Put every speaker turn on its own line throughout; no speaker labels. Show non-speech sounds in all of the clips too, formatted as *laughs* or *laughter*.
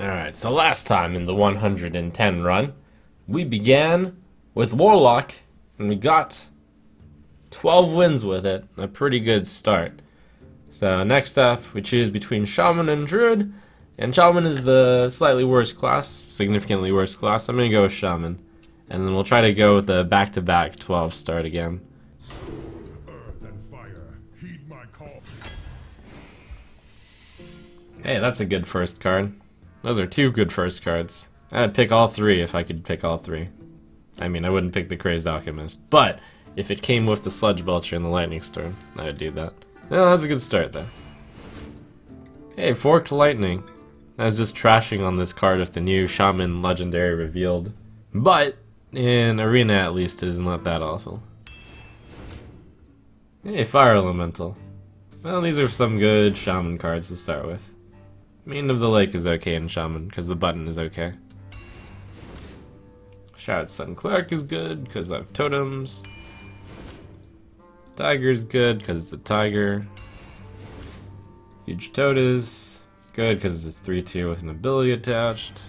Alright, so last time in the 110 run, we began with Warlock, and we got 12 wins with it. A pretty good start. So next up, we choose between Shaman and Druid, and Shaman is the slightly worse class, significantly worse class. I'm going to go with Shaman. And then we'll try to go with the back-to-back -back 12 start again. Hey, that's a good first card. Those are two good first cards. I'd pick all three if I could pick all three. I mean, I wouldn't pick the Crazed Alchemist, but if it came with the Sludge Belcher and the Lightning Storm, I would do that. Well, that's a good start, though. Hey, Forked Lightning. I was just trashing on this card if the new Shaman Legendary revealed. But, in Arena at least, it is not that awful. Hey, Fire Elemental. Well, these are some good Shaman cards to start with. Maiden of the Lake is okay in Shaman, because the button is okay. Shattered Sun Cleric is good, because I have totems. Tiger's good, because it's a tiger. Huge Toad is good, because it's 3-2 with an ability attached.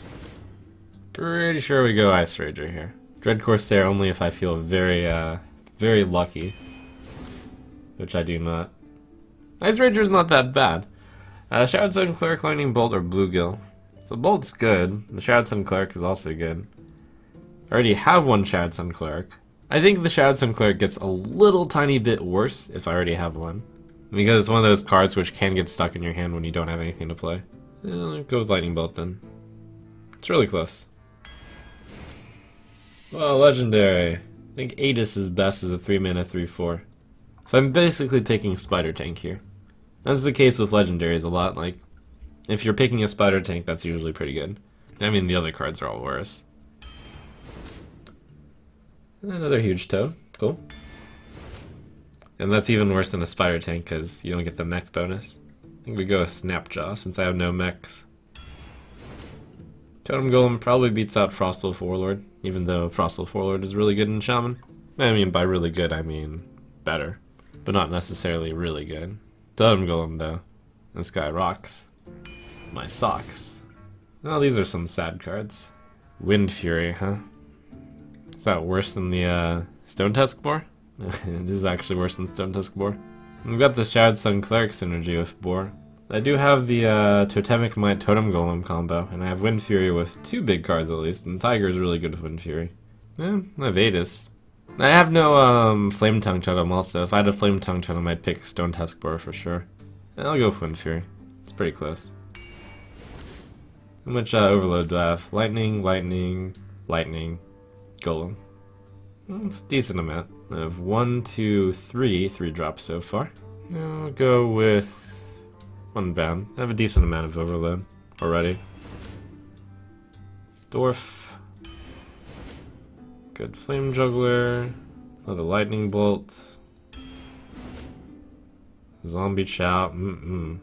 Pretty sure we go Ice Rager here. Dread Corsair only if I feel very, uh, very lucky. Which I do not. Ice Rager is not that bad. Uh, Sun Cleric, Lightning Bolt, or Bluegill. So Bolt's good. The Shattered Sun Cleric is also good. I already have one Shattered Sun Cleric. I think the Shattered Sun Cleric gets a little tiny bit worse if I already have one. Because it's one of those cards which can get stuck in your hand when you don't have anything to play. Eh, go with Lightning Bolt then. It's really close. Well, Legendary. I think Eydis is best as a 3 mana 3-4. So I'm basically picking Spider Tank here. That's the case with legendaries a lot. Like, if you're picking a spider tank, that's usually pretty good. I mean, the other cards are all worse. Another huge toe. Cool. And that's even worse than a spider tank because you don't get the mech bonus. I think we go with Snapjaw since I have no mechs. Totem Golem probably beats out Frostwolf Warlord, even though Frostwolf Warlord is really good in Shaman. I mean, by really good, I mean better, but not necessarily really good. Totem Golem, though. This guy rocks. My socks. Oh, these are some sad cards. Wind Fury, huh? Is that worse than the uh, Stone Tusk Boar? *laughs* it is actually worse than Stone Tusk Boar. We've got the Shattered Sun Cleric synergy with Boar. I do have the uh, Totemic Might Totem Golem combo, and I have Wind Fury with two big cards at least, and Tiger is really good with Wind Fury. Eh, I have Eydis. I have no um, Flame Tongue Totem also. If I had a Flame Tongue Totem, I'd pick Stone Tusk Boar for sure. I'll go Wind Fury. It's pretty close. How much uh, Overload do I have? Lightning, Lightning, Lightning, Golem. It's a decent amount. I have one, two, three, three drops so far. I'll go with Unbound. I have a decent amount of Overload already. Dwarf. Good Flame Juggler. Another Lightning Bolt. Zombie Chow. Mm-mm.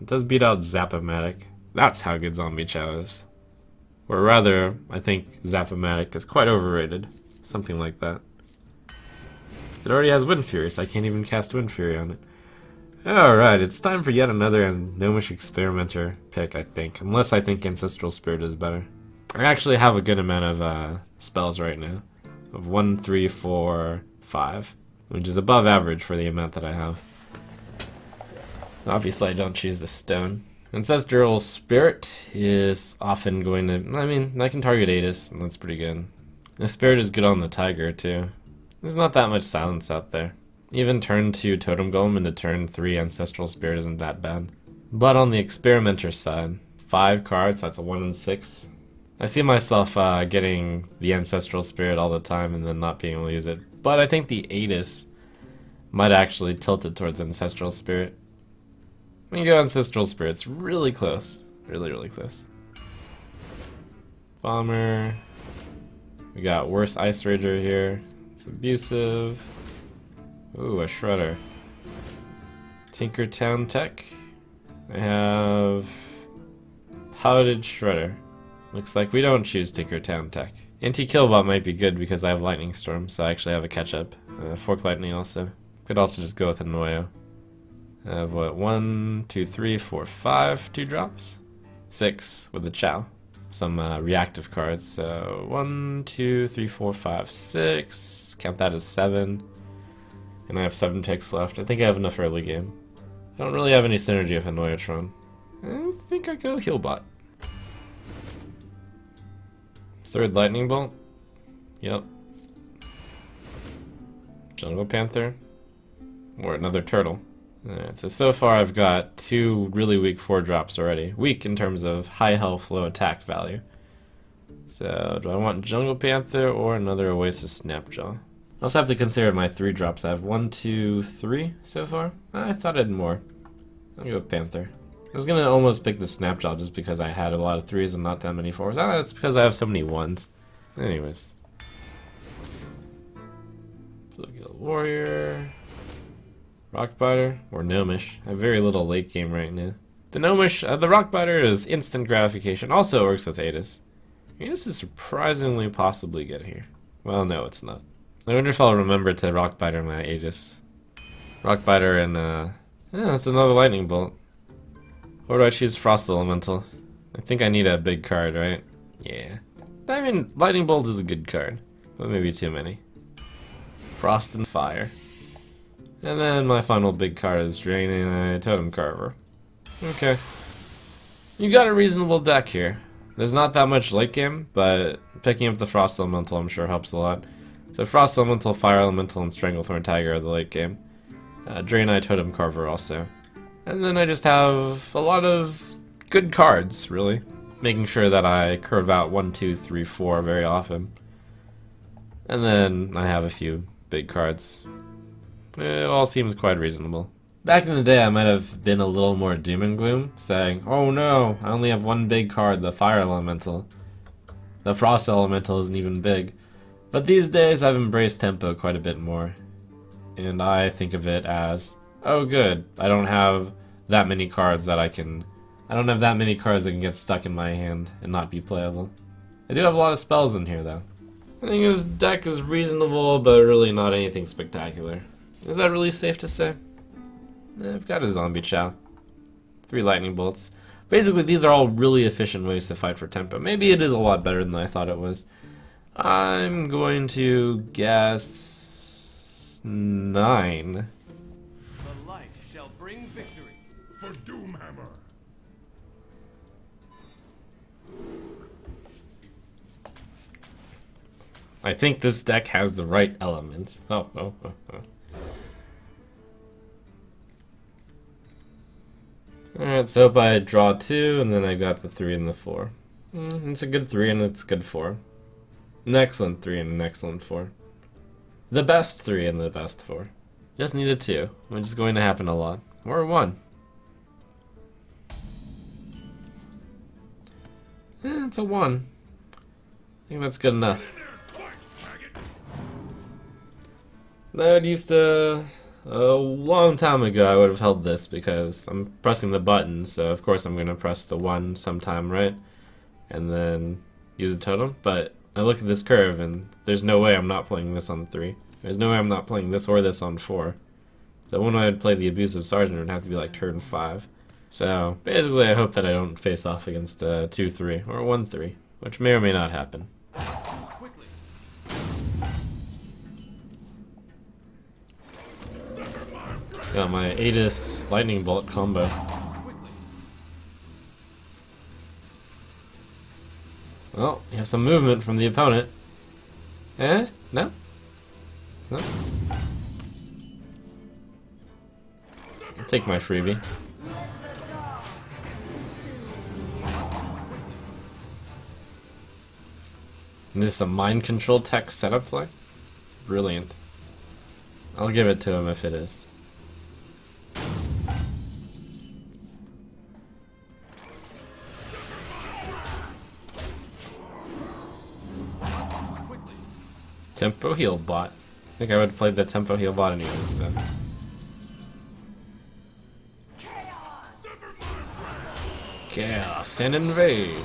It does beat out Zap-O-Matic. That's how good Zombie Chow is. Or rather, I think Zap-O-Matic is quite overrated. Something like that. It already has Wind Fury, so I can't even cast Wind Fury on it. Alright, it's time for yet another Gnomish Experimenter pick, I think. Unless I think Ancestral Spirit is better. I actually have a good amount of uh, spells right now. Of one, three, four, five. Which is above average for the amount that I have. Obviously I don't choose the stone. Ancestral Spirit is often going to... I mean, I can target Eydis, and that's pretty good. The Spirit is good on the Tiger, too. There's not that much silence out there. Even turn 2 Totem Golem into turn 3 Ancestral Spirit isn't that bad. But on the Experimenter side, 5 cards, that's a 1 in 6. I see myself uh, getting the Ancestral Spirit all the time and then not being able to use it. But I think the Eydis might actually tilt it towards Ancestral Spirit. We go Ancestral Spirit's really close. Really, really close. Bomber. We got worse Ice Rager here. It's abusive. Ooh, a Shredder. Tinkertown Tech. I have Piloted Shredder. Looks like we don't choose Tinkertown Tech. Antique Healbot might be good because I have Lightning Storm, so I actually have a catch-up. Uh, Fork Lightning also. Could also just go with Annoyo. I have what, one, two, three, four, five, two drops? six with the Chow. Some uh, reactive cards. So one, two, three, four, five, six. Count that as seven. And I have seven picks left. I think I have enough early game. I don't really have any synergy with Annoyatron. I think I go Healbot. Third Lightning Bolt. Yep. Jungle Panther. Or another turtle. Alright, so so far I've got two really weak 4 drops already. Weak in terms of high health, low attack value. So, do I want Jungle Panther or another Oasis Snapjaw? I also have to consider my 3 drops. I have one, two, three so far. I thought I had more. I'll go with Panther. I was gonna almost pick the Snapjaw just because I had a lot of 3s and not that many 4s. Ah, it's because I have so many 1s. Anyways. Warrior. Rockbiter or Gnomish. I have very little late game right now. The Gnomish, uh, the Rockbiter is instant gratification. Also it works with Eydis. Eydis is surprisingly possibly good here. Well, no, it's not. I wonder if I'll remember to Rockbiter my Eydis. Rockbiter and, uh... Yeah, that's another Lightning Bolt. Or do I choose Frost Elemental? I think I need a big card, right? Yeah. I mean, Lightning Bolt is a good card, but maybe too many. Frost and Fire. And then my final big card is Draenei Totem Carver. Okay. You got a reasonable deck here. There's not that much late game, but picking up the Frost Elemental I'm sure helps a lot. So Frost Elemental, Fire Elemental, and Stranglethorn Tiger are the late game. Uh, Draenei Totem Carver also. And then I just have a lot of good cards, really. Making sure that I curve out 1, 2, 3, 4 very often. And then I have a few big cards. It all seems quite reasonable. Back in the day, I might have been a little more doom and gloom, saying, Oh no, I only have one big card, the Fire Elemental. The Frost Elemental isn't even big. But these days, I've embraced tempo quite a bit more. And I think of it as, oh good, I don't have that many cards that I can... I don't have that many cards that can get stuck in my hand and not be playable. I do have a lot of spells in here, though. I think this deck is reasonable, but really not anything spectacular. Is that really safe to say? Eh, I've got a zombie chow. Three lightning bolts. Basically, these are all really efficient ways to fight for tempo. Maybe it is a lot better than I thought it was. I'm going to guess... nine. I think this deck has the right elements. Oh, oh, oh, oh. Alright, so if I draw two, and then I got the three and the four. Mm, it's a good three and it's good four. An excellent three and an excellent four. The best three and the best four. Just need a two, which is going to happen a lot. Or a one. Eh, it's a one. I think that's good enough. That used to... A long time ago I would have held this because I'm pressing the button, so of course I'm going to press the 1 sometime, right? And then use a totem, but I look at this curve and there's no way I'm not playing this on 3. There's no way I'm not playing this or this on 4. So when I'd play the Abusive Sergeant it would have to be like turn 5. So basically I hope that I don't face off against a 2-3 or 1-3, which may or may not happen. Got my Eydis Lightning Bolt combo. Well, you have some movement from the opponent. Eh? No? No? I'll take my freebie. And this is a mind control tech setup play? Brilliant. I'll give it to him if it is. Heal bot. I think I would have played the tempo heal bot anyways then. Chaos and invade.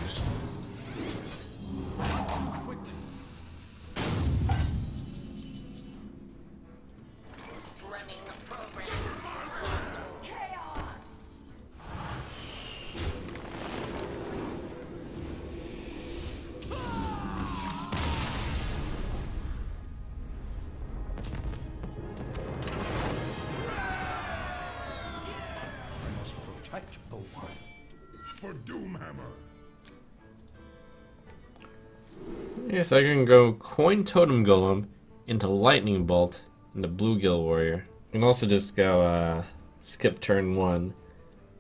Yes, I can go Coin Totem Golem into Lightning Bolt into Bluegill Warrior. I can also just go uh, skip turn 1,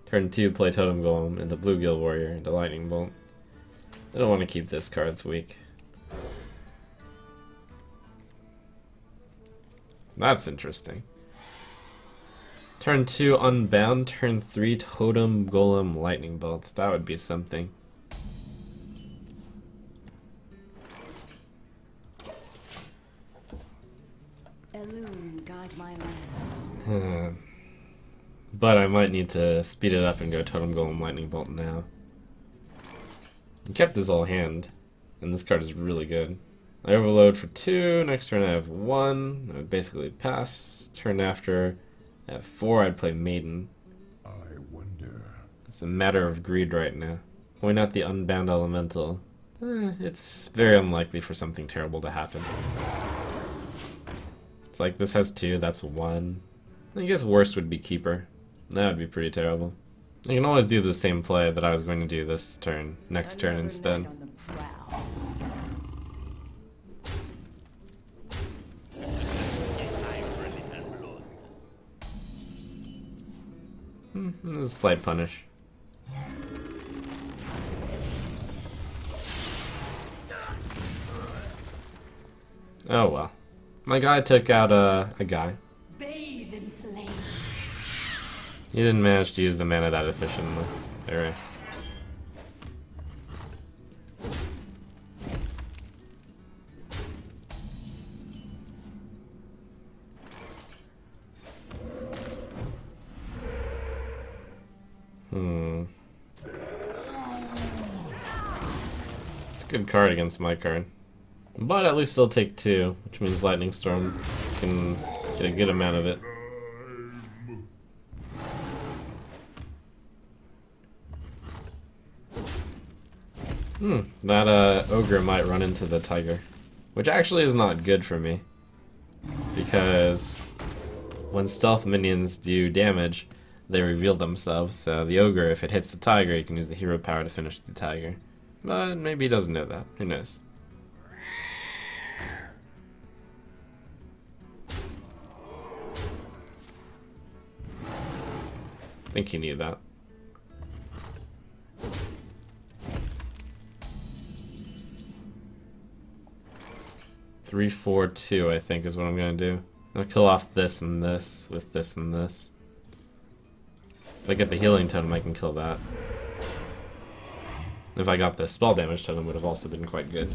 turn 2 play Totem Golem into Bluegill Warrior into Lightning Bolt. I don't want to keep this card, weak. That's interesting. Turn 2 Unbound, turn 3 Totem Golem Lightning Bolt. That would be something. Uh, but I might need to speed it up and go Totem Golem Lightning Bolt now. He kept his all hand, and this card is really good. I overload for two, next turn I have one, I would basically pass. Turn after, at four I'd play Maiden.
I wonder.
It's a matter of greed right now. Why not the Unbound Elemental? Eh, it's very unlikely for something terrible to happen. It's like this has two, that's one. I guess worst would be Keeper. That would be pretty terrible. I can always do the same play that I was going to do this turn, next turn instead.
night on the prowl.
Hmm, this is a slight punish. Oh well. My guy took out a, a guy. He didn't manage to use the mana that efficiently. Alright. Hmm. It's a good card against my card. But at least it'll take two, which means Lightning Storm can get a good amount of it. Hmm, that uh, ogre might run into the tiger. Which actually is not good for me. Because when stealth minions do damage, they reveal themselves. So the ogre, if it hits the tiger, you can use the hero power to finish the tiger. But maybe he doesn't know that. Who knows? I think he knew that. Three, four, two, I think is what I'm gonna do. I'll kill off this and this with this and this. If I get the healing totem, I can kill that. If I got the spell damage totem, would have also been quite good.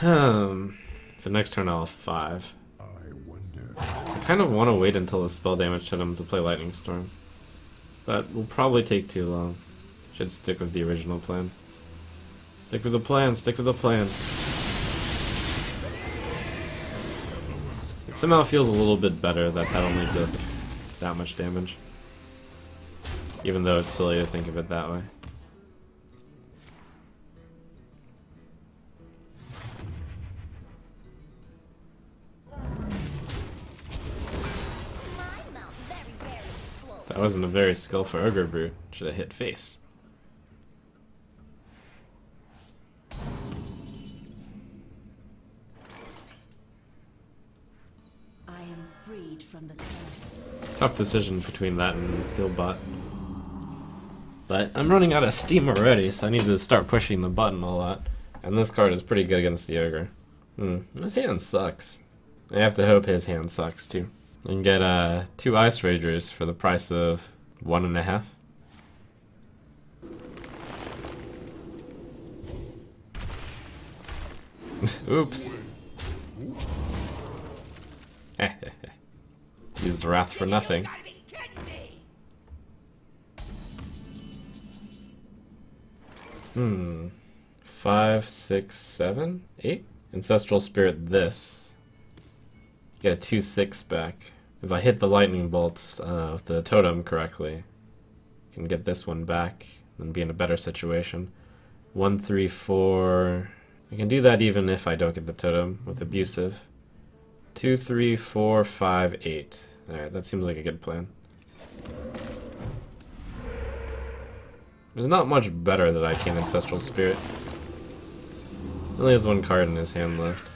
Um, so next turn I'll have five.
I wonder.
I kind of want to wait until the spell damage him to play Lightning Storm. But will probably take too long. Should stick with the original plan. Stick with the plan, stick with the plan. Somehow feels a little bit better that that only did that much damage. Even though it's silly to think of it that way.
My mouth very rarely explodes.
That wasn't a very skillful Ogre Brute. Should have hit face.
I am freed from the curse.
Tough decision between that and Healbot. But I'm running out of steam already, so I need to start pushing the button a lot. And this card is pretty good against the Ogre. Hmm, his hand sucks. I have to hope his hand sucks too. Can get uh, two Ice Ragers for the price of one and a half. *laughs* Oops. *laughs* Used Wrath for nothing. Hmm. Five, six, seven, eight? Ancestral Spirit this. Get a 2 6 back. If I hit the lightning bolts uh, with the totem correctly, can get this one back and be in a better situation. One, three, four. I can do that even if I don't get the totem with abusive. Two, three, four, five, eight. Alright, that seems like a good plan. There's not much better that I can Ancestral Spirit. Only has one card in his hand left.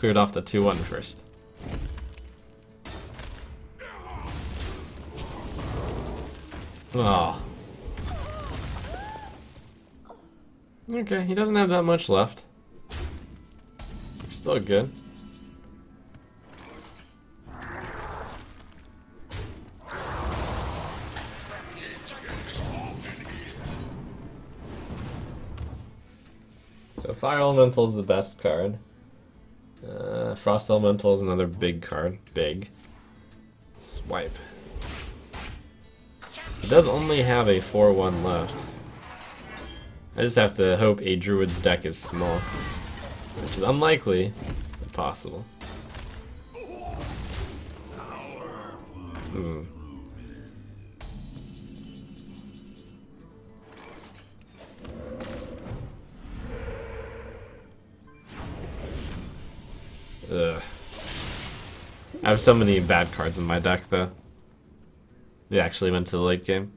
Cleared off the 2-1 first. Oh. Okay, he doesn't have that much left. Still good. So Fire Elemental is the best card. Uh, Frost Elemental is another big card. Big. Swipe. It does only have a 4-1 left. I just have to hope a Druid's deck is small. Which is unlikely, but possible. Hmm. I have so many bad cards in my deck, though. We actually went to the late game.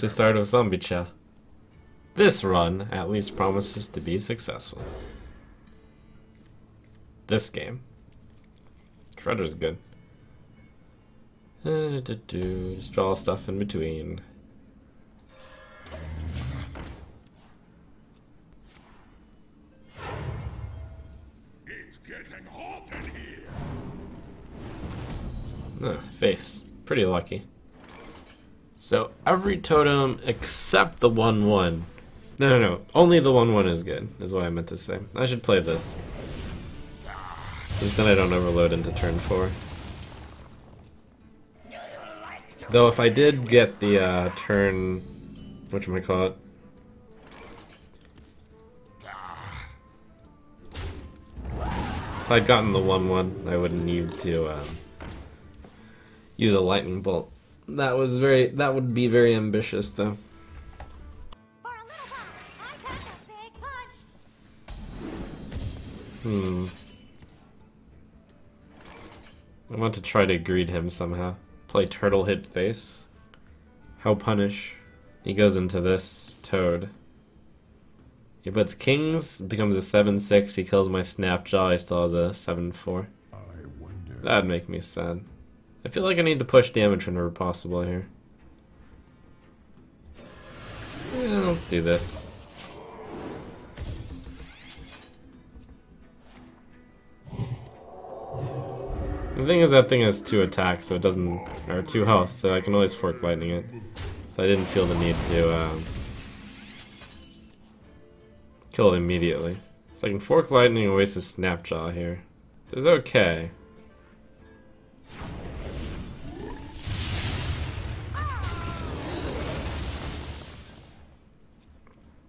Actually started with Zombie Chow. This run at least promises to be successful. This game. Shredder's good. Uh, Just draw stuff in between.
It's getting hot in here.
Face. Pretty lucky. So every totem except the 1 1. No, no, no. Only the 1 1 is good, is what I meant to say. I should play this. then I don't overload into turn 4. Though if I did get the uh, turn. Whatchamacallit? If I'd gotten the 1 1, I wouldn't need to. Um, use a lightning bolt. That was very that would be very ambitious though.
For a little while, I big punch.
Hmm. I want to try to greet him somehow. Play turtle hit face. How punish? He goes into this toad. He puts kings, becomes a 7-6, he kills my snapjaw, he still has a 7-4. That'd make me sad. I feel like I need to push damage whenever possible here. Yeah, let's do this. The thing is that thing has two attacks, so it doesn't, or two health, so I can always fork lightning it. So I didn't feel the need to um, kill it immediately. So I can fork lightning and waste a snapjaw here. It's okay.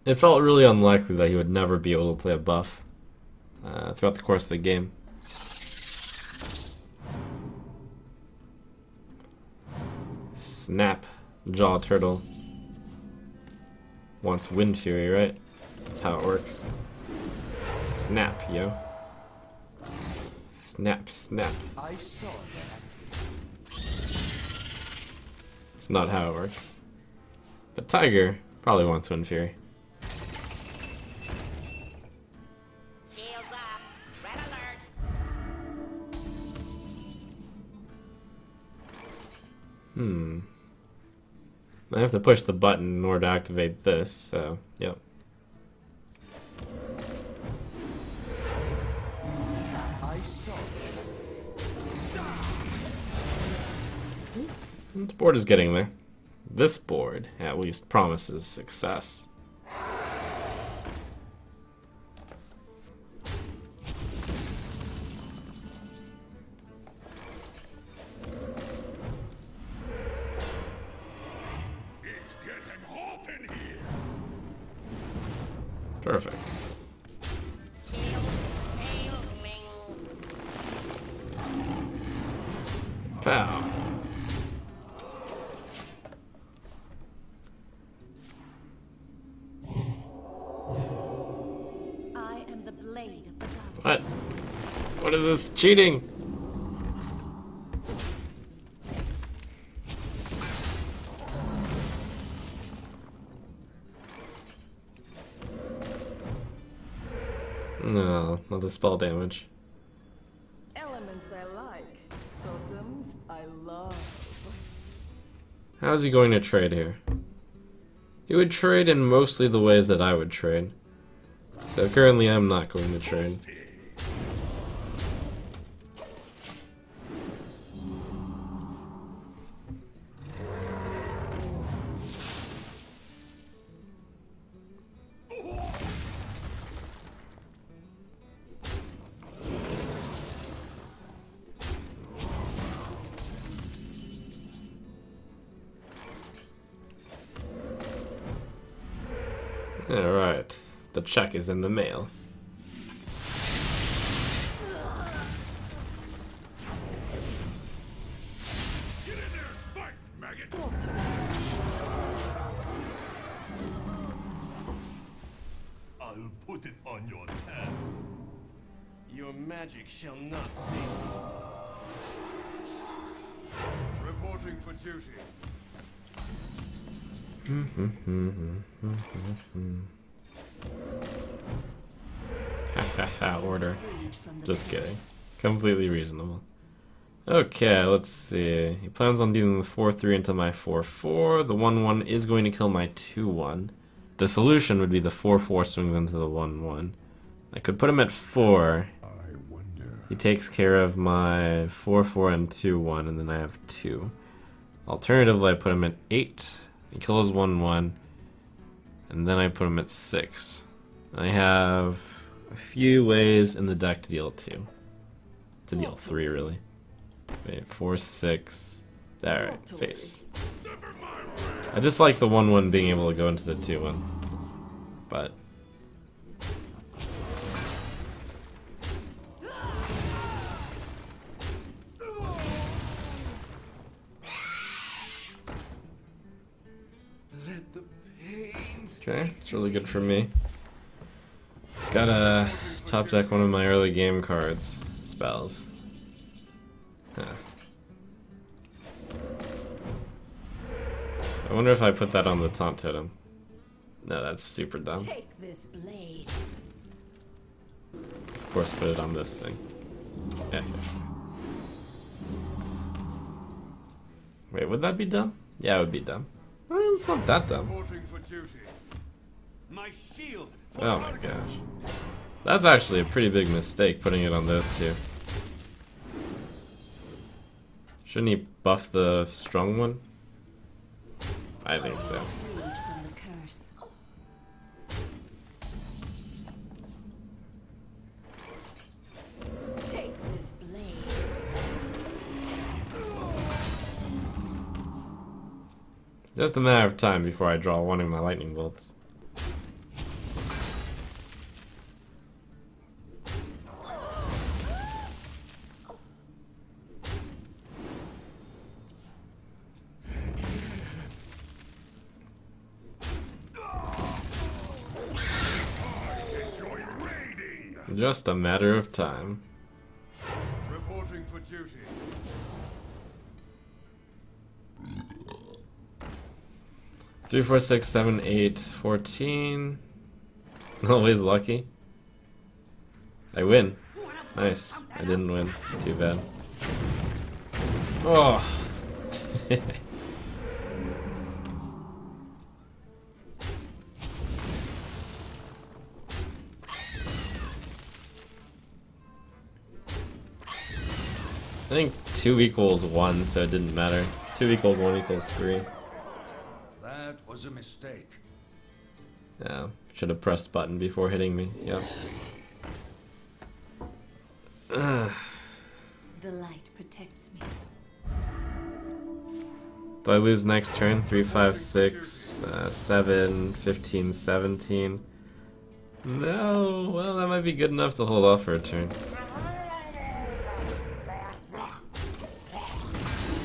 It felt really unlikely that he would never be able to play a buff uh, throughout the course of the game. Snap, Jaw Turtle. Wants Wind Fury, right? That's how it works. Snap, yo. Snap, snap. It's not how it works. But Tiger probably wants Wind Fury. Hmm. I have to push the button in order to activate this, so, yep. The board is getting there. This board, at least, promises success. Cheating! No, not the spell damage.
Elements I like. Totems I love.
How's he going to trade here? He would trade in mostly the ways that I would trade. So currently I'm not going to trade.
Your tab.
Your magic shall not save
Reporting for duty.
The
Just kidding. Completely reasonable. Okay, let's see. He plans on dealing the 4-3 into my 4-4. The 1-1 is going to kill my 2-1. The solution would be the 4-4 swings into the 1-1. I could put him at 4.
I wonder.
He takes care of my 4-4 and 2-1, and then I have 2. Alternatively, I put him at 8. He kills 1-1. And then I put him at 6. I have a few ways in the deck to deal 2. To deal 3, really. Wait, 4, 6. Alright,
Totally.
face. I just like the 1-1 being able to go into the 2-1. But
Let the pains.
Okay, it's really good for me. It's got a top deck one of my early game cards, spells. Huh. I wonder if I put that on the taunt totem. No, that's super dumb.
Take this blade.
Of course, put it on this thing. Eh. Wait, would that be dumb? Yeah, it would be dumb. Well, it's not that dumb.
Reporting for duty.
My shield. for
Oh my gosh. That's actually a pretty big mistake putting it on those two. Shouldn't he buff the strong one? I think so.
Freed from the curse. Take this blade.
Just a matter of time before I draw one of my lightning bolts. Just a matter of time.
Reporting for duty.
Three, four, six, seven, eight, fourteen. *laughs* Always lucky. I win. Nice. I didn't win. Too bad. Oh. *laughs* I think 2 equals 1, so it didn't matter. 2 equals 1 equals 3.
That was a mistake.
Yeah, should have pressed button before hitting me. Yep. Ugh.
The light protects me.
Do I lose next turn? 3, 5, 6, uh, 7, 15, 17. No, well, that might be good enough to hold off for a turn.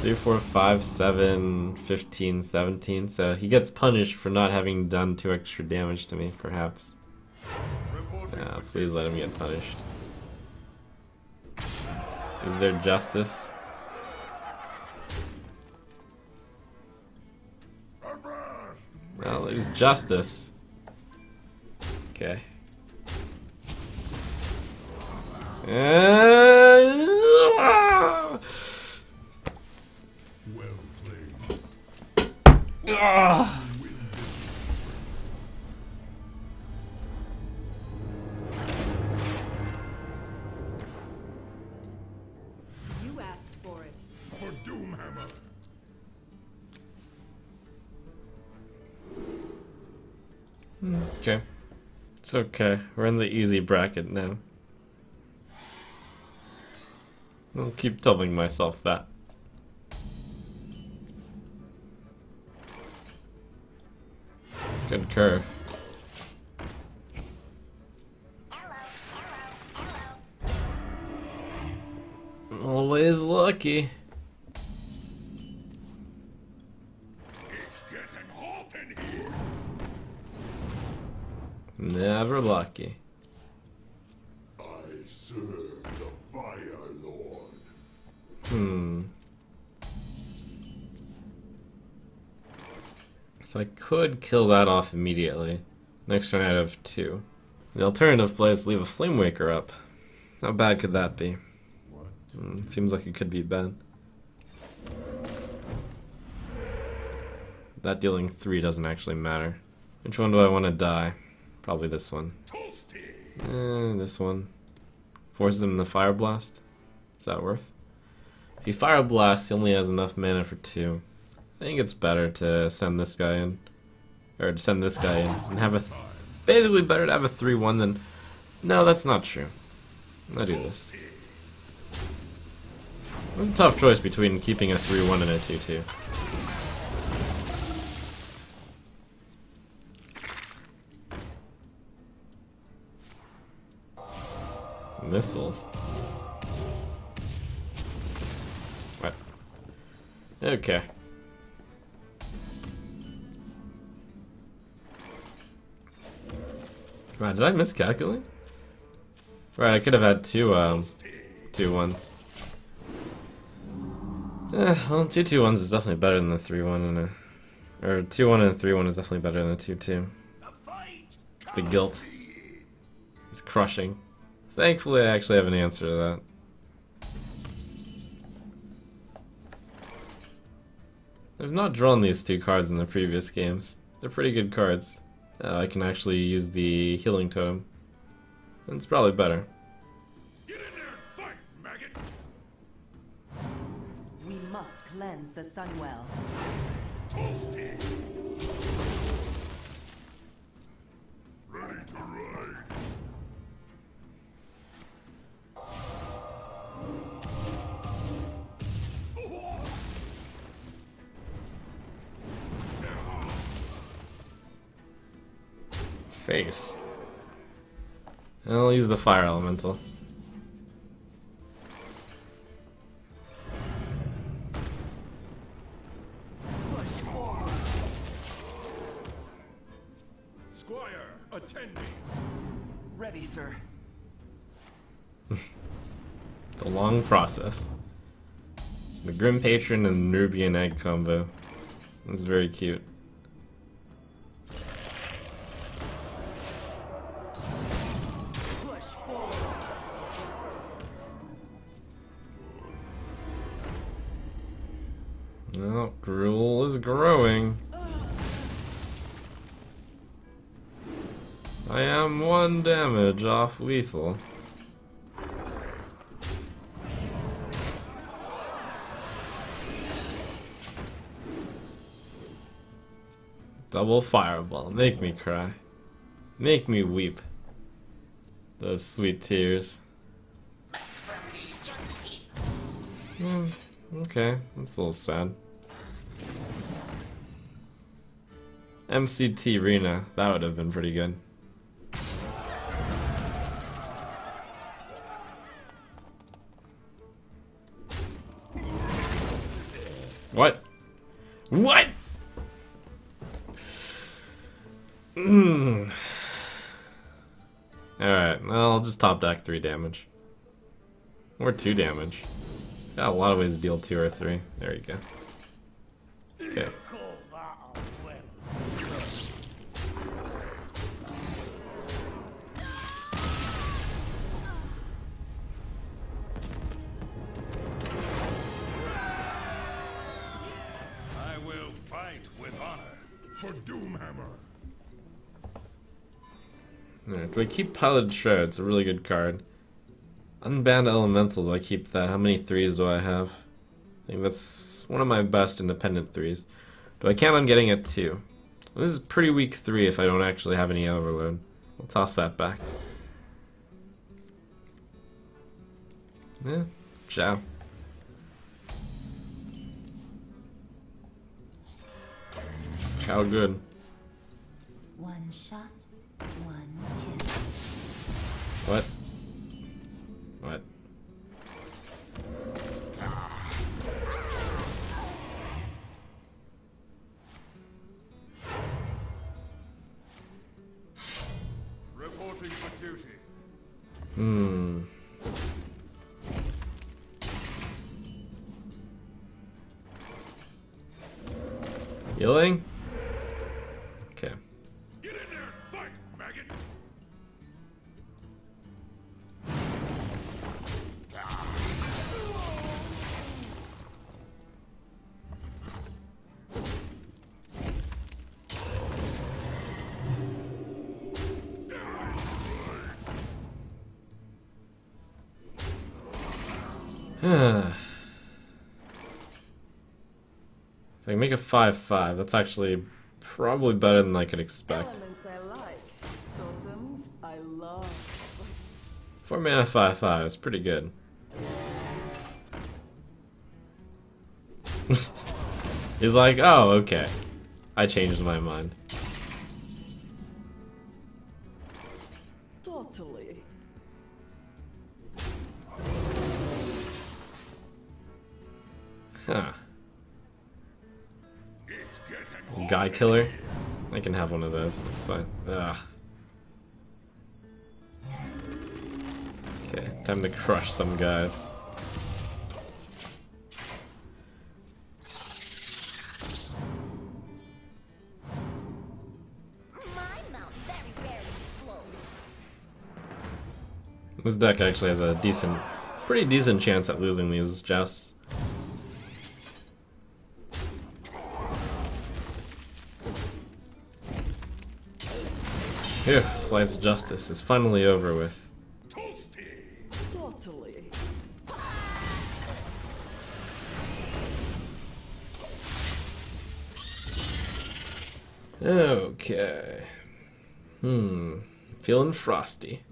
3, 4, 5, 7, 15, 17. So he gets punished for not having done 2 extra damage to me, perhaps. Yeah, please let him get punished. Is there justice? Well, there's justice. Okay. Uh, It's okay. We're in the easy bracket now. I'll keep telling myself that. Good curve. Always lucky. Kill that off immediately. Next turn I'd have two. The alternative play is to leave a Flame Waker up. How bad could that be? Hmm, seems like it could be bad. That dealing three doesn't actually matter. Which one do I want to die? Probably this one. Eh, this one. Forces him the Fire Blast. Is that worth? If he Fire Blast, he only has enough mana for two. I think it's better to send this guy in. Or to send this guy in and have a. Basically, better to have a 3 1 than. No, that's not true. I do this. It's a tough choice between keeping a 3 1 and a 2 2. Missiles. What? Okay. Right, did I miscalculate? Right, I could have had two, um, two ones. Eh, well, two two ones is definitely better than the three one and a, or two one and a three one is definitely better than a two two. The guilt is crushing. Thankfully, I actually have an answer to that. I've not drawn these two cards in the previous games. They're pretty good cards. Uh, I can actually use the healing totem. And it's probably better.
Get in there fight, maggot.
We must cleanse the Sunwell.
Toasty. Ready to ride.
Face. I'll use the fire elemental.
Squire, attend me.
Ready, sir. *laughs*
The long process. The Grim Patron and Nerubian Egg combo. It's very cute. Lethal. Double fireball. Make me cry. Make me weep. Those sweet tears. Hmm, okay, that's a little sad. MCT Rena, that would have been pretty good. What? Mm. Alright, well, I'll just top deck 3 damage. Or 2 damage. Got a lot of ways to deal 2 or 3. There you go. Okay. Do I keep Piloted Shred? It's a really good card. Unbound Elemental, do I keep that? How many threes do I have? I think that's one of my best independent threes. Do I count on getting it too? This is pretty weak three if I don't actually have any overload. I'll toss that back. Yeah, ciao. How good.
One shot, one.
What? What?
Reporting for duty.
Hmm. If I can make a 5-5, that's actually probably better than I could expect.
Like. Totems I love.
4 mana 5-5 is pretty good. *laughs* He's like, oh, okay. I changed my mind. Killer? I can have one of those, that's fine. Ugh. Okay, time to crush some guys. This deck actually has a decent, pretty decent chance at losing these jousts. Phew, Light's Justice is finally over with.
toasty.
Totally.
Okay. Hmm. Feeling frosty.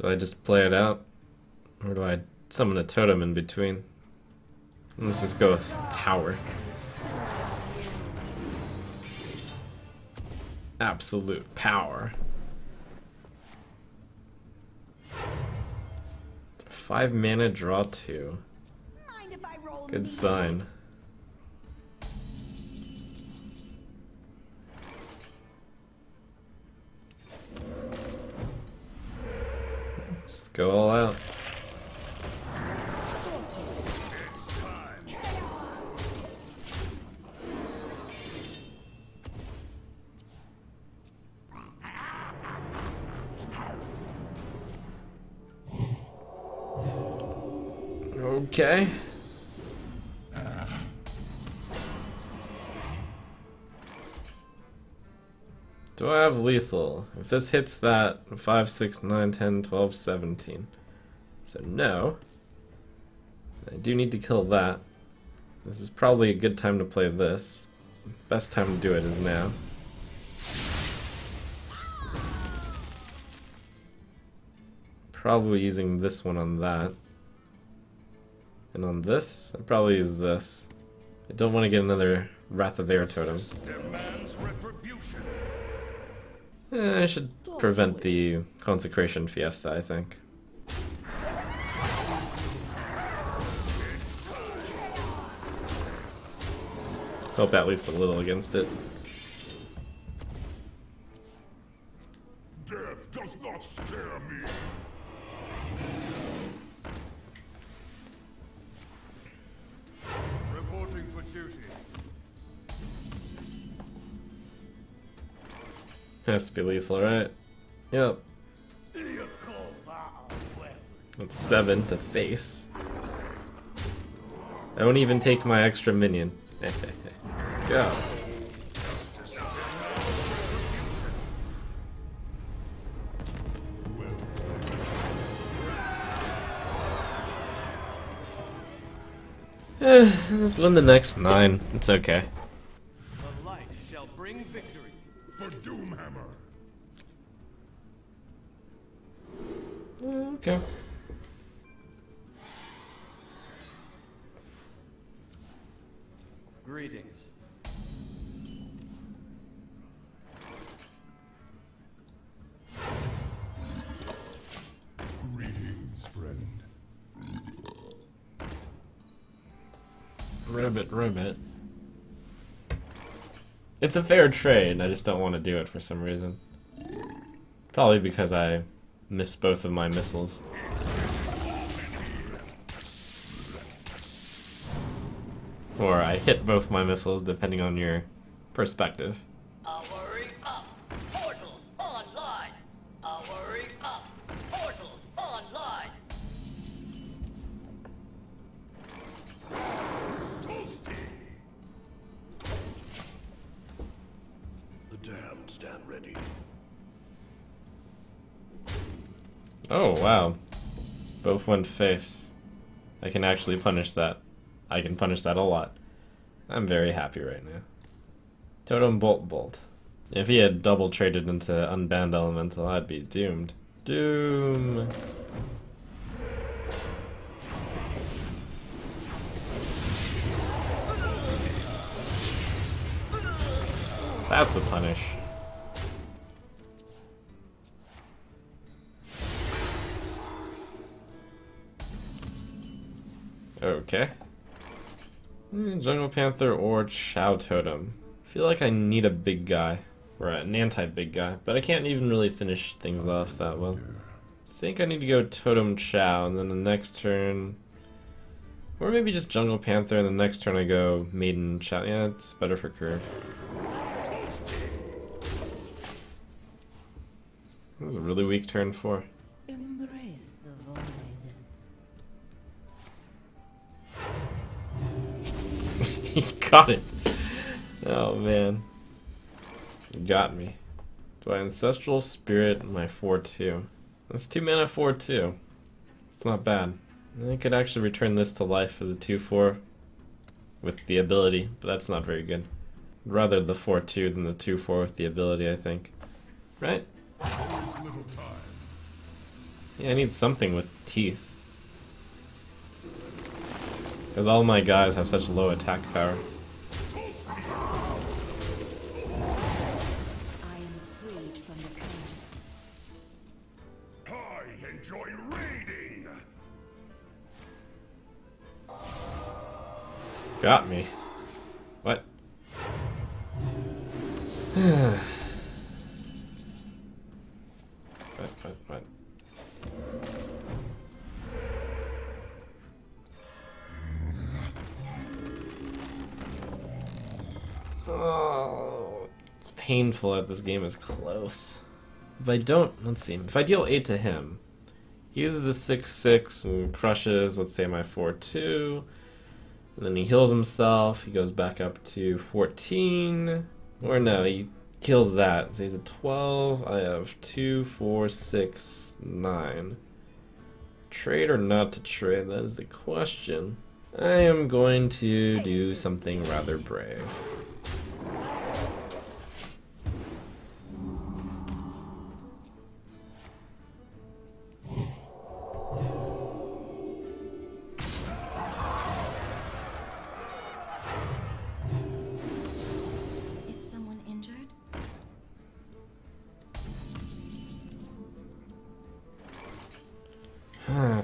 Do I just play it out? Or do I summon a totem in between? Let's just go with power. Absolute power. Five mana, draw two.
Mind if I roll
Good sign. Go all out. Okay. If this hits that, 5, 6, 9, 10, 12, 17. So no. I do need to kill that. This is probably a good time to play this. Best time to do it is now. Probably using this one on that. And on this, I probably use this. I don't want to get another Wrath of Air totem. Eh, I should prevent the Consecration Fiesta, I think. Hope at least a little against it. Has to be lethal, right? Yep. That's seven to face. I won't even take my extra minion. *laughs* Go. *sighs* Just win the next nine. It's okay. Okay.
Greetings.
Greetings, friend.
Ribbit, ribbit. It's a fair trade, I just don't want to do it for some reason. Probably because I missed both of my missiles. Or I hit both my missiles, depending on your perspective.
Powering
Oh, wow. Both went face. I can actually punish that. I can punish that a lot. I'm very happy right now. Totem Bolt Bolt. If he had double traded into Unbound Elemental, I'd be doomed. Doom! That's a punish. Okay. Hmm, Jungle Panther or Chow Totem. I feel like I need a big guy. Or an anti-big guy. But I can't even really finish things off that well. I think I need to go Totem Chow, and then the next turn... Or maybe just Jungle Panther, and the next turn I go Maiden Chow. Yeah, it's better for curve. That was a really weak turn
4.
He *laughs* got it. Oh man. You got me. Do I Ancestral Spirit my 4-2? That's 2 mana 4-2. It's not bad. I could actually return this to life as a 2-4 with the ability, but that's not very good. Rather the 4-2 than the 2-4 with the ability, I think. Right?
There's little time.
Yeah, I need something with teeth. Because all my guys have such low attack power.
I am freed
painful that this game is close. If I don't, let's see, if I deal 8 to him, he uses the 6 6 and crushes, let's say, my 4 2. And then he heals himself, he goes back up to 14. Or no, he kills that. So he's a 12. I have 2, 4, 6, 9. Trade or not to trade? That is the question. I am going to do something rather brave.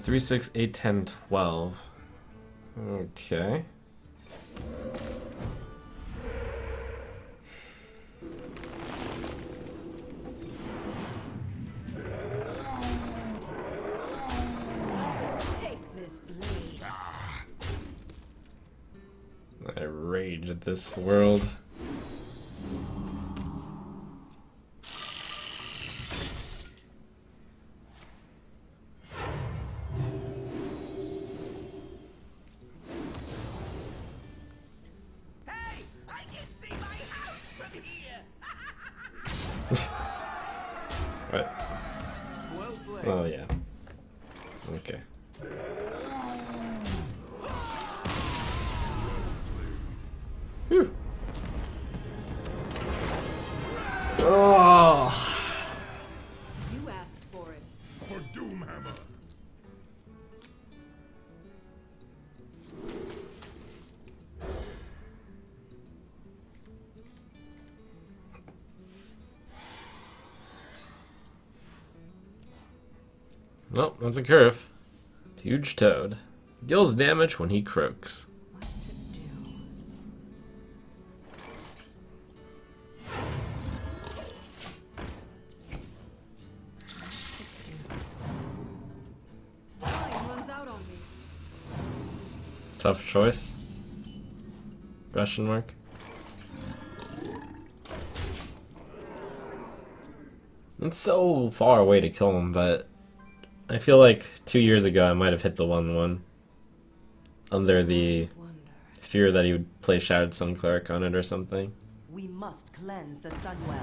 3, 6, 8, 10, 12. Okay.
Take this blade.
I rage at this world. That's a curve. Huge toad. Deals damage when he croaks. Tough choice. Question mark. It's so far away to kill him, but I feel like two years ago I might have hit the one one. Under the fear that he would play Shattered Sun Cleric on it or something.
We must cleanse the Sunwell.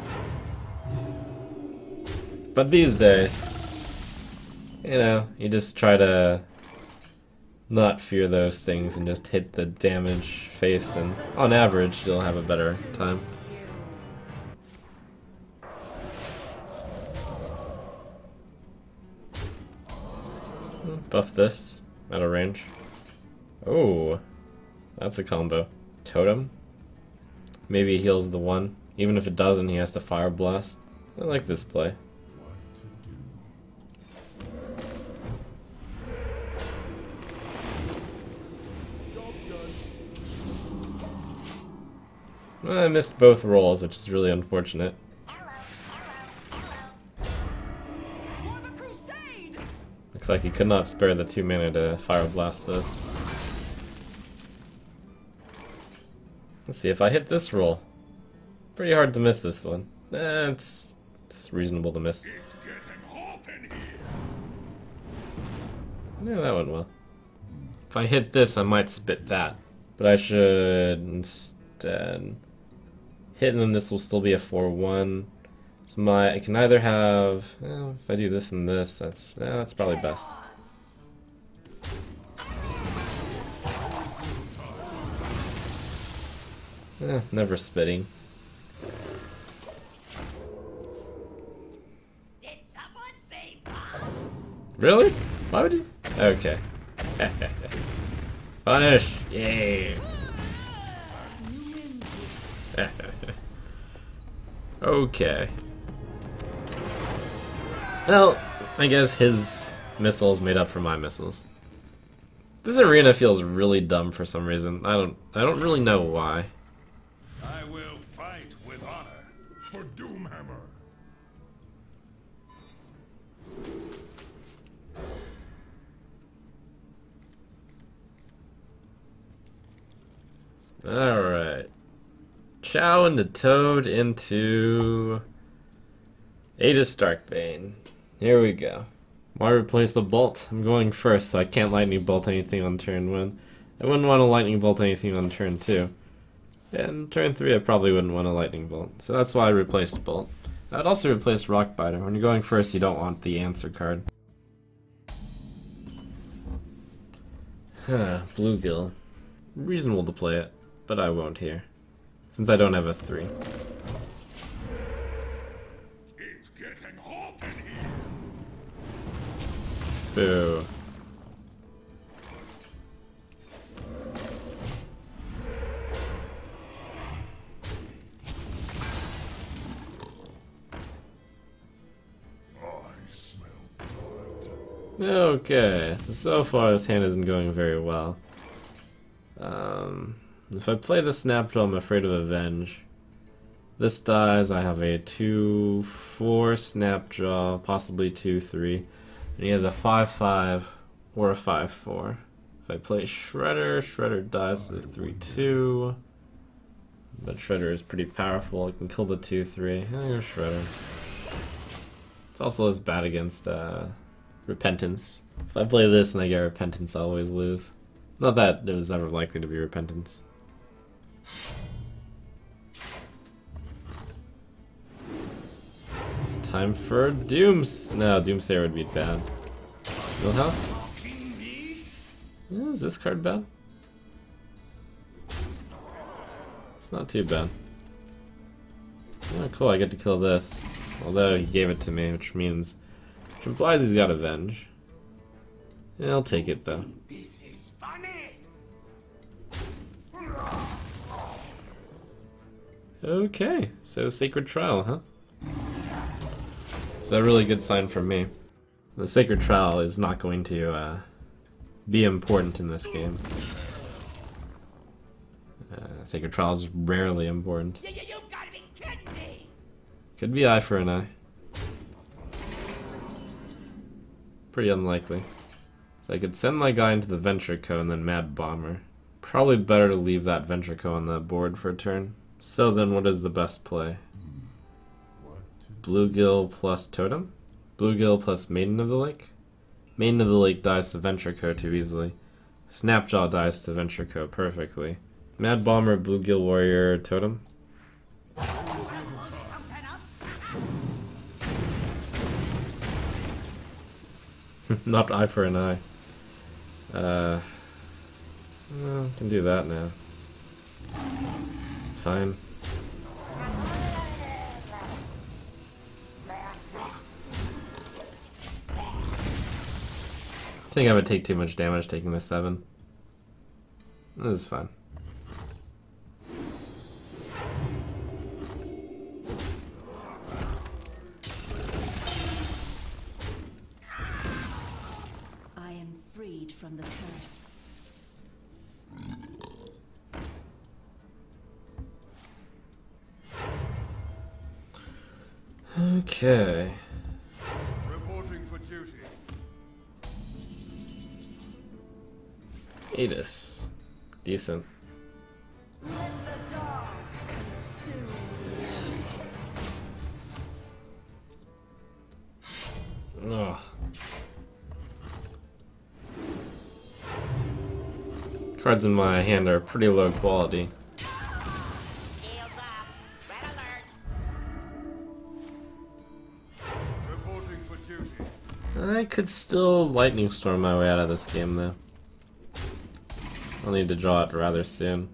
But these days, you know, you just try to not fear those things and just hit the damage face, and on average, you'll have a better time. Buff this out of range. Oh, that's a combo. Totem. Maybe it heals the one. Even if it doesn't, he has to fire blast. I like this play. I missed both rolls, which is really unfortunate. Looks like he could not spare the two mana to fire blast this. Let's see if I hit this roll. Pretty hard to miss this one. Eh, it's, it's reasonable to miss. Yeah, that went well. If I hit this, I might spit that. But I should instead hit, and then this will still be a 4-1. So my I can either have if I do this and this, that's eh, that's probably best. Eh, never spitting.
Did someone say bombs?
Really? Why would you? Okay. *laughs* Punish! Yay! *laughs* *laughs* okay. Well, I guess his missiles made up for my missiles. This arena feels really dumb for some reason. I don't I don't really know why.
I will fight with honor. For Doomhammer.
Alright. Chow and the Toad into Aegis Darkbane. Here we go. Why replace the bolt? I'm going first, so I can't lightning bolt anything on turn one. I wouldn't want to lightning bolt anything on turn two. And turn three, I probably wouldn't want a lightning bolt. So that's why I replaced bolt. I'd also replace Rockbiter. When you're going first, you don't want the answer card. Huh, Bluegill. Reasonable to play it, but I won't here. Since I don't have a 3.
It's getting hot in here.
Okay, so so far this hand isn't going very well. Um, if I play the Snapjaw, I'm afraid of Avenge. This dies, I have a 2 4 Snapjaw, possibly 2 3. And he has a 5 5 or a 5 4. If I play Shredder, Shredder dies to the 3 2. But Shredder is pretty powerful, it can kill the 2 3. I go Shredder. It's also as bad against uh, Repentance. If I play this and I get Repentance, I always lose. Not that it was ever likely to be Repentance. Time for Dooms. No, Doomsayer would be bad. Millhouse? Yeah, is this card bad? It's not too bad. Oh, cool, I get to kill this. Although he gave it to me, which means... Which implies he's got Avenge. Yeah, I'll take it, though.
This is funny.
Okay, so Sacred Trial, huh? A really good sign for me. The Sacred Trial is not going to uh, be important in this game. Uh, Sacred Trial is rarely important.
Be kidding me.
Could be eye for an eye. Pretty unlikely. So I could send my guy into the Venture Co and then Mad Bomber. Probably better to leave that Venture Co on the board for a turn. So then what is the best play? Bluegill plus Totem? Bluegill plus Maiden of the Lake? Maiden of the Lake dies to Venture Co too easily. Snapjaw dies to Venture Co perfectly. Mad Bomber, Bluegill Warrior, Totem? *laughs* Not eye for an eye. Uh, well, can do that now. Fine. I think I would take too much damage taking the 7. This is fine. Cards in my hand are pretty low quality. I could still Lightning Storm my way out of this game, though. I'll need to draw it rather soon.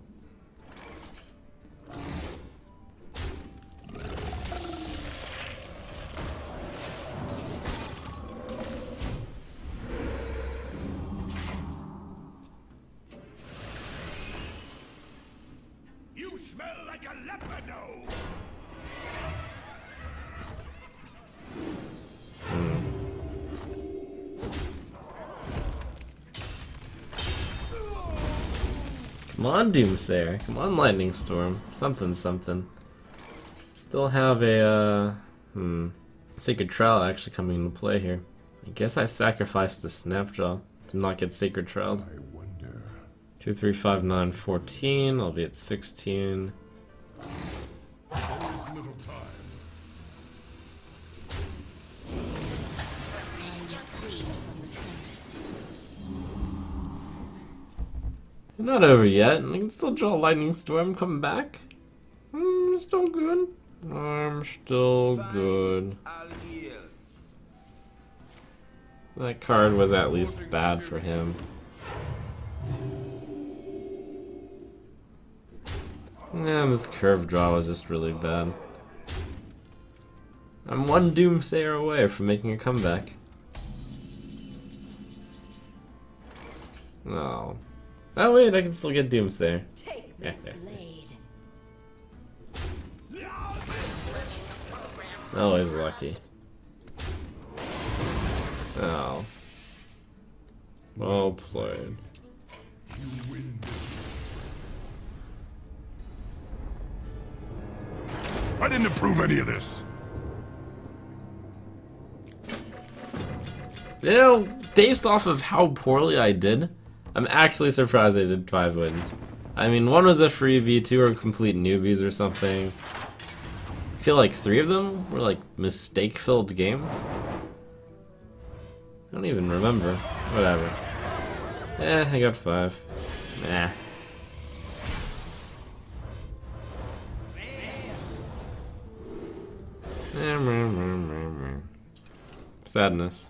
Doomsayer. Come on, Lightning Storm. Something, something. Still have a, uh... Hmm. Sacred Trial actually coming into play here. I guess I sacrificed the Snapjaw to not get Sacred Trial.
I
2, 3, 5, 9, 14. I'll be at 16. Not over yet. I can still draw Lightning Storm, come back. Mm, still good. I'm still good. That card was at least bad for him. Yeah, this curve draw was just really bad. I'm one Doomsayer away from making a comeback. Oh. Oh wait, I can still get Doomsayer.
Take
Yes,
this blade.
Always lucky. Oh. Well played.
I didn't approve any of this.
You know, based off of how poorly I did, I'm actually surprised I did five wins. I mean, one was a freebie, two were complete newbies or something. I feel like three of them were like mistake-filled games. I don't even remember. Whatever. Eh, I got five. Nah. Sadness.